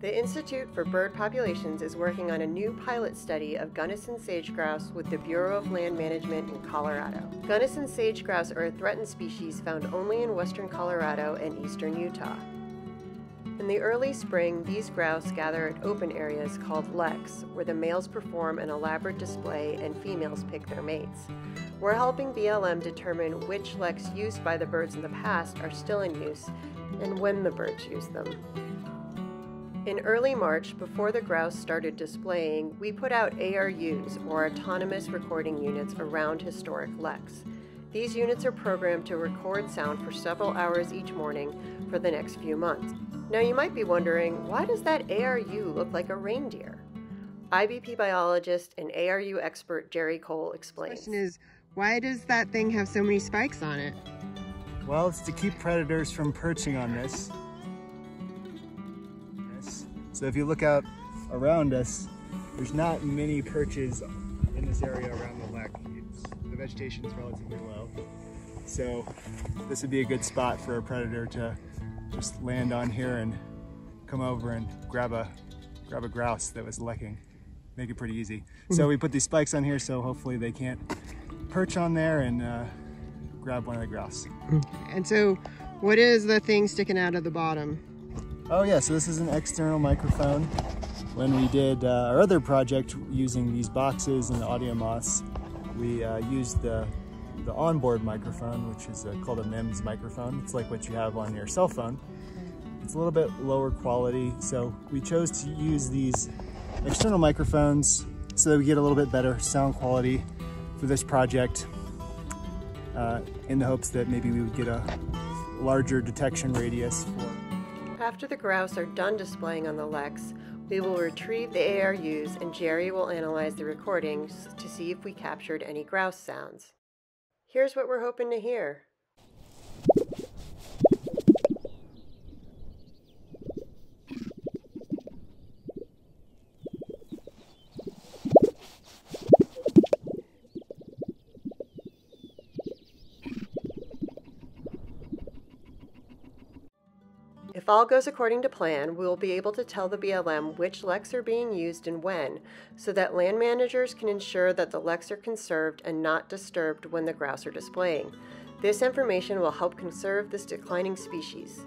The Institute for Bird Populations is working on a new pilot study of Gunnison sage grouse with the Bureau of Land Management in Colorado. Gunnison sage grouse are a threatened species found only in western Colorado and eastern Utah. In the early spring, these grouse gather at open areas called leks, where the males perform an elaborate display and females pick their mates. We're helping BLM determine which leks used by the birds in the past are still in use and when the birds use them. In early March, before the grouse started displaying, we put out ARUs, or Autonomous Recording Units, around historic leks. These units are programmed to record sound for several hours each morning for the next few months. Now you might be wondering, why does that ARU look like a reindeer? IBP biologist and ARU expert Jerry Cole explains. The question is, why does that thing have so many spikes on it? Well, it's to keep predators from perching on this. So if you look out around us, there's not many perches in this area around the lek. It's, the vegetation is relatively low. So this would be a good spot for a predator to just land on here and come over and grab a grab a grouse that was lekking. Make it pretty easy. So we put these spikes on here so hopefully they can't perch on there and uh, grab one of the grouse. And so what is the thing sticking out of the bottom? Oh yeah, so this is an external microphone. When we did uh, our other project using these boxes and the AudioMoths, we uh, used the, the onboard microphone, which is uh, called a MEMS microphone. It's like what you have on your cell phone. It's a little bit lower quality, so we chose to use these external microphones so that we get a little bit better sound quality for this project uh, in the hopes that maybe we would get a larger detection radius for after the grouse are done displaying on the leks, we will retrieve the ARUs and Jerry will analyze the recordings to see if we captured any grouse sounds. Here's what we're hoping to hear. All goes according to plan, we will be able to tell the BLM which leks are being used and when, so that land managers can ensure that the leks are conserved and not disturbed when the grouse are displaying. This information will help conserve this declining species.